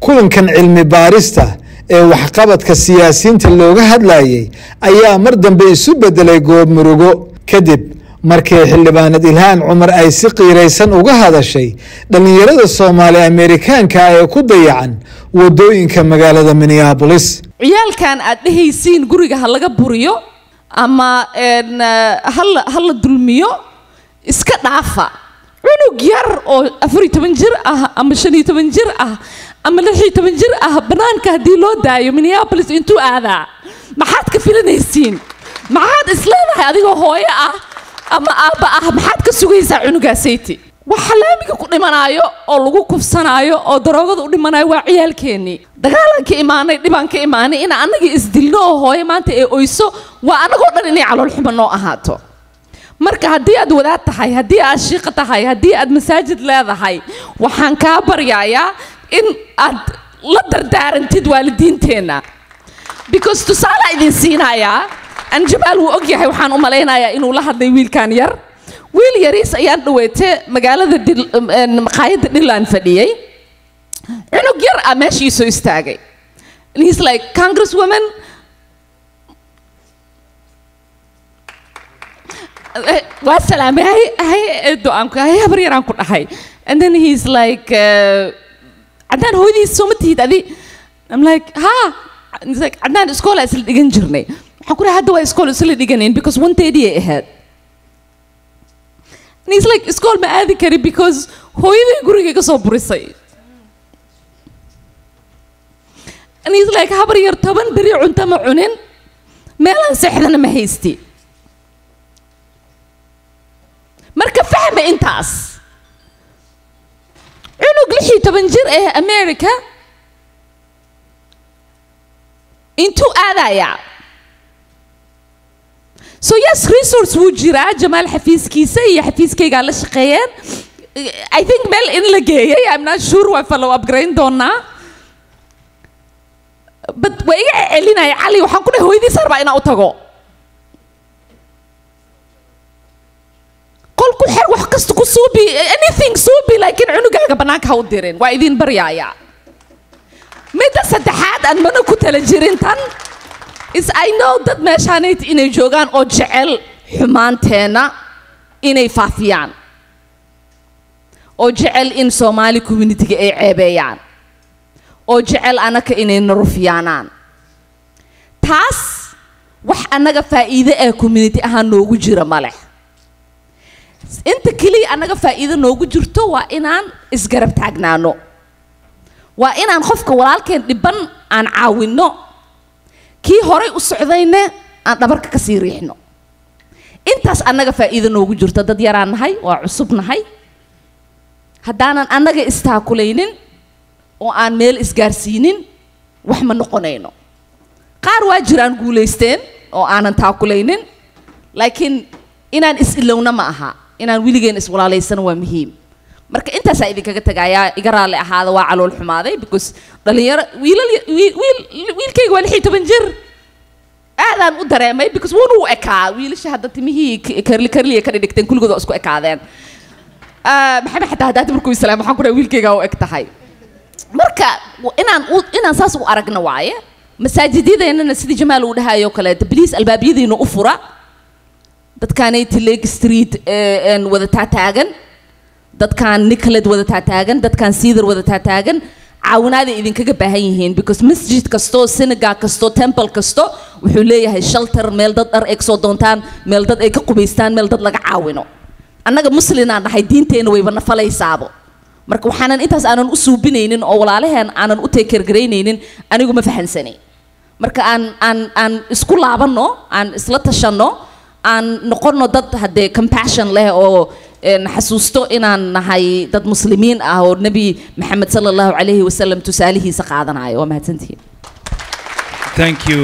kulankan cilmi baarista ee waxqabadka siyaasiyiinta looga hadlayay ayaa mar dambe isu bedelay goob murugo. Kadib markii xildhibaanad ilhaan cumar ay si qiiraysan uga hadashay dhallinyarada soomaali amerikaanka ee ku dayacan waddooyinka magaalada minneabolis ciyaalkan aad dhehaysiin guriga ha laga buriyo ama ha la dulmiyo iska dhaafa. Cunug yar oo afariyo toban jir ah ama shan iyo toban jir ah ama lix iyo toban jir ah bannaanka haddii loo daayo minneabolis intuu aadaa maxaad ka filanaysiin? Maxaad isleedahay adigoo hooyo ah ama aabba ah maxaad ka sugaysaa cunugaasayte waxa laamiga ku dhimanaayo oo lagu kufsanaayo oo daroogada u dhimanayo waa ciyaalkeennii. Dagaalaan ka imaanay dhibaan ka imaanay in annagii isdilno oo hooyo maanta ee oyso waa annagoo dhan inay caloolxuma noo ahaato. Marka haddii aad wadaad tahay haddii aad shiiqa tahay haddii aad masaajid leedahay waxaan kaa baryayaa in aad la dardaarantid waalidiinteenna because tusaalaa idin siinayaa anjabaal wuu og yahay waxaan u malaynayaa inuu la hadlay wiilkan yar. Wiil yariis ayaan dhaweete magaalada maqaayadda dhilaan fadhiyey cunug yar ah meeshii soo istaagay he's like congress woman waa salaamay hay hay eedo aan ku hay habar yaraan ku dhahay. And then he's like caddaan hooyadiis soo ma tihid adi I'm like ha caddaan iskoola isla dhigan jirnay waxaan ku dhahay hadda waa iskool isla dhiganayn because one thirty ay ahayd and he's like iskool ma aadi kari because hooyaday guriga ka soo burisay and he's like habar yar toban beri cunto ma cunin meelaan seexdana ma haysti marka fahma intaas toban jir ee america intuu aadayaa so yes resource wuu jiraa jamaal xafiiskiisa iyo xafiiskaygaa la shaqeeyeen. I think meel in la geeyay i'm not sure waa follow upgrain doonaa. But waa iga celinaya cali waxaan ku dhahay hooyadiis arbaa inaa u tago qol ku xer wax kasta ku suubi anything suubi laakiin cunugaaga bannaanka ha u dirin. Waa idin baryaaya. Midda saddexaad aan mana ku tala jirin tan is i know dad meeshaanayt inay joogaan oo jecel xumaanteenna inay faafiyaan. Oo jecel in soomaali communitiga ay ceebeeyaan. Oo jecel anaka inay narufiyaanaan taas wax annaga faa'iide ee community ahaan noogu jira ma leh inta keliya annaga faa'iido noogu jirto waa inaan isgarab taagnaano. Waa inaan qofka walaalkeen dhiban aan caawinno. Kii horay u socdayne aan dhabarka ka sii riixno. Intaas annaga faa'iido noogu jirto. Dad yaraan nahay waa cusub nahay. Haddaanan annaga istaakulaynin oo aan meel isgaarsiinin wax ma noqonayno. Qaar waa jiraan guulaysteen oo aanan taakulaynin laakiin inaan is-ilowna ma aha inaan weligeen iswalaalaysano waa muhiim. Marka intaasaa idinkaga tagayaa iga raalli ahaada waa calool xumaaday because dhalinyaro wiilal wiil wiilkayga waa lix iyo toban jir. Aadaan u dareemay because wuuna u ekaa wiilasha hadda timihii karli karliya ka dhidhigteen kulligood isku ekaadeen. Maxamed xataa haddaad markuu islaam waxaan ku dhahay wiilkaygaa u eg tahay. Marka inaan inaan saas u aragna waaye masaajidyadeenana sidii jamaal uu dhahayo kaleeto bliis albaabyadiina u fura dadkaanayti lake street wada taataagan dadkaan nicoled wada taataagan dadkaan cedar wada taataagan caawinaaday idinkaga baahan yihiin because masjid kasto synagogue kasto temple kasto wuxuu leeyahay shelter meel dad dhar ay ka soo doontaan meel dad ay ka qubaystaan meel dad laga caawino. Annaga muslinaan dhahay diinteenna wayba nafalaysaabo marka waxaanan intaas aanan u suubinaynin oo walaalaheen aanan u teekergaraynaynin anigu ma fahansanay marka aan aan aan isku laabanno aan isla tashanno aan noqonno dad haddee compassion leh oo xasuusto inaan nahay dad muslimiin ah oo nebi maxamed sala allahu calayhi wasalam tusaalihiisa qaadanayo waa mahadsantihiin. Thank you.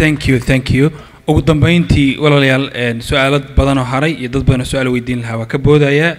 Thank you thank you. Ugu dambeyntii walaalayaal su'aalo badan oo haray iyo dad badan oo su'aal weydiin lahaa waa ka boodaya